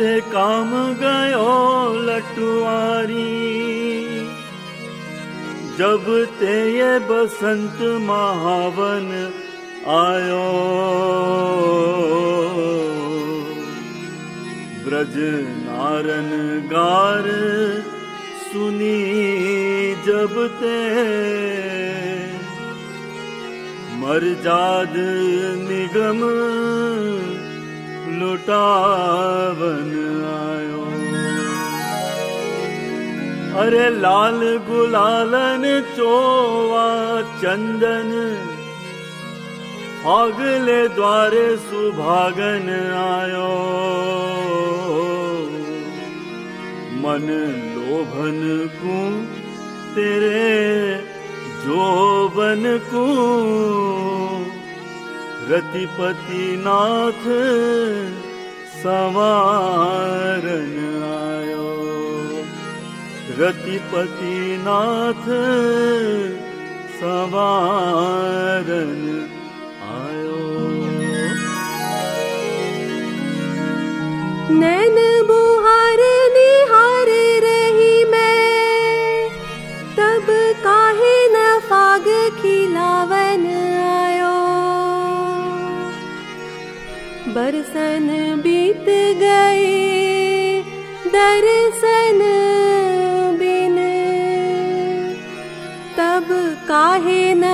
ते काम गयो लटुआरी जब ते ये बसंत महावन आयो। ब्रज नारन गार सुनी जब ते मरजाद निगम लुटावन अरे लाल गुलालन चोवा चंदन। अगले द्वारे सुभागन आयो। मन लोभन को तेरे जोबन को। रतिपति नाथ सवारन आयो रतिपति नाथ सवारन आयो। नैन बुहार निहार रही मैं तब काहे न फाग खिलावन आयो। बरसन तब काहे न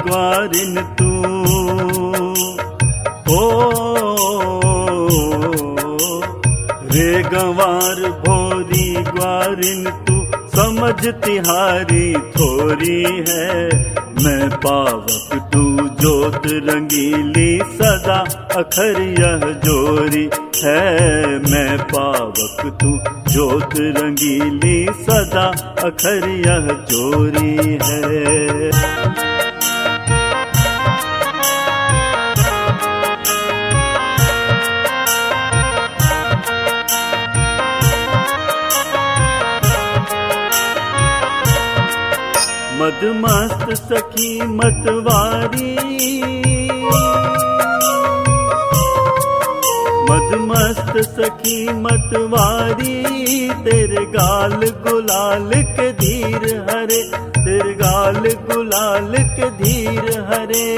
भोरी ग्वारिन तू। ओ, रे गंवार भोरी ग्वारिन तू। समझ तिहारी थोरी है। मैं पावक तू जोत रंगीली सदा। अखर यह जोरी है। मैं पावक तू जोत रंगीली सदा। अखर यह जोरी है। मदमस्त सखी मतवारी। मदमस्त सखी मतवारी, तेरे गाल गुलाल के धीर हरे, तेरे गाल गुलाल के धीर हरे।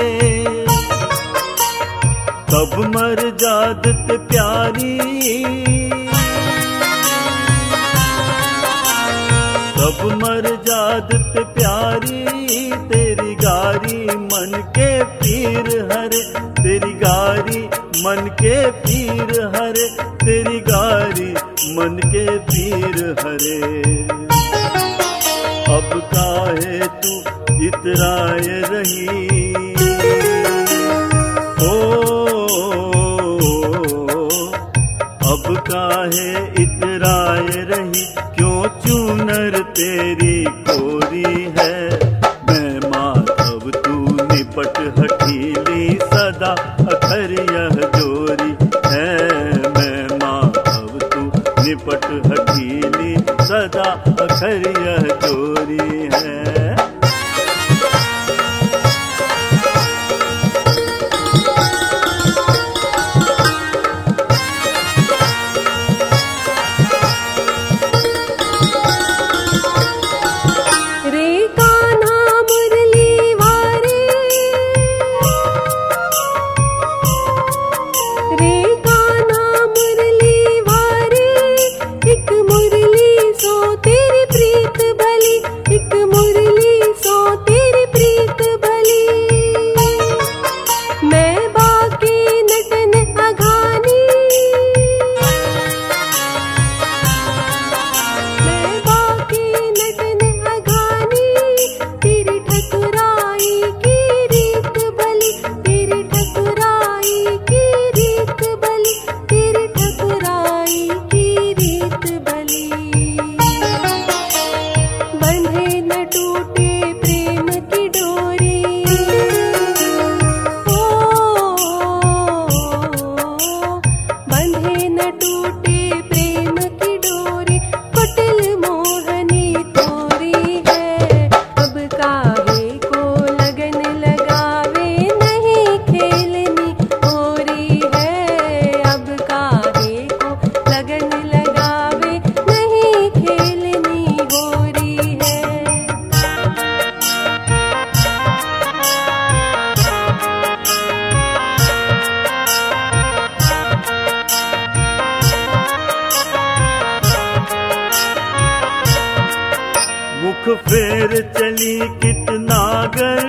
तब मर जादत प्यारी तब मर जादत प्यारी, तेरी गारी मन के पीर हरे, तेरी गारी मन के पीर हरे, तेरी गारी मन के पीर हरे। अब काहे तू इतराए रही? निपट हठीली सदा अखर जोरी है। चली कितनागर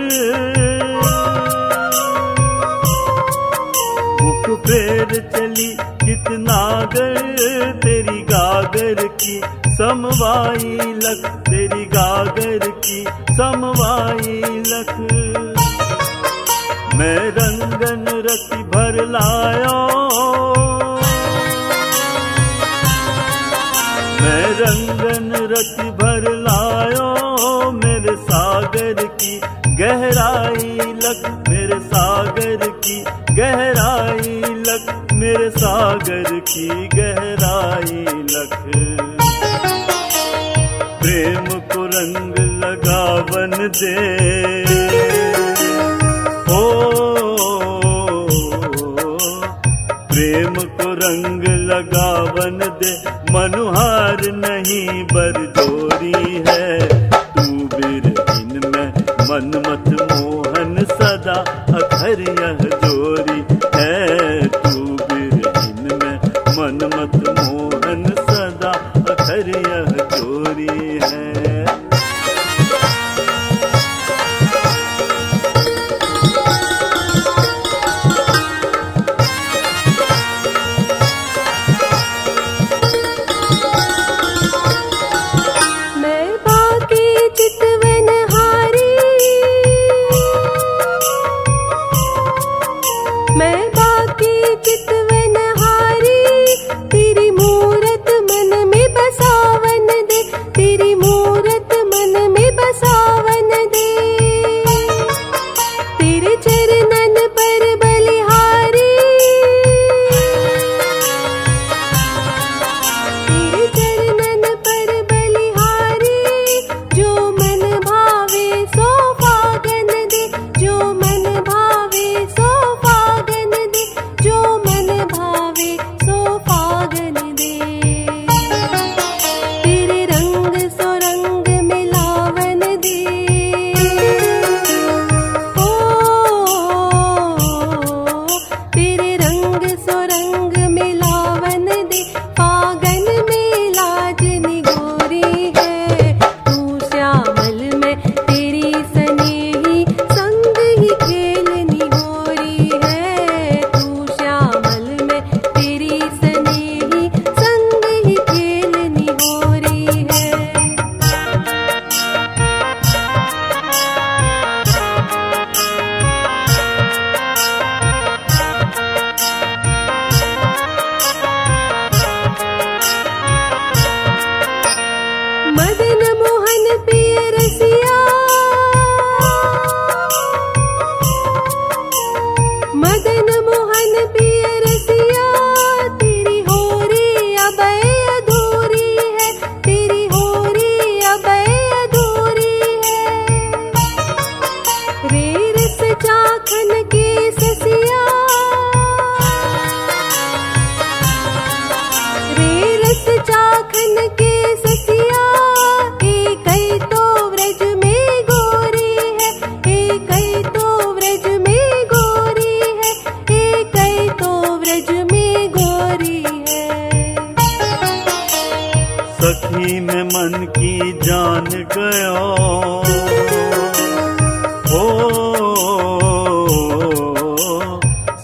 मुख फेर चली कितना कितनागर तेरी गागर की समवाई लख, तेरी गागर की समवाई लख। मैं रंगन रति भर लाया मैं रंगन रति भर लायो मेरे सागर की गहराई लख मेरे सागर की गहराई लख मेरे सागर की गहराई लख प्रेम को रंग लगावन दे। ओ, प्रेम को रंग लगावन दे। मनुहार नहीं बरजोरी है। तू बिरहिन में मनमत मोहन सदा अखर यह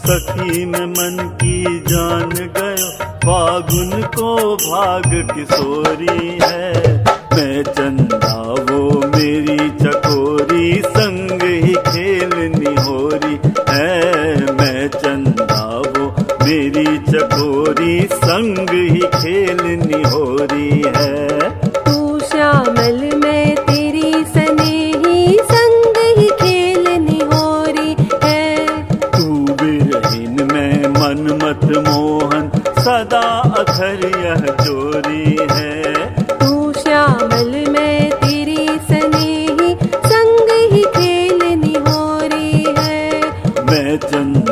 सखी में मन की जान गयो। फागुन को भाग किशोरी है। मैं चंदा, वो मेरी चकोरी, संग ही खेलनी होरी है। मैं चंदा, वो मेरी चकोरी, संग ही खेलनी होरी है। तू श्यामल अखर यह चोरी है। तू श्यामल में तेरी स्नेही संग ही खेलनी होरी है। मैं चंदा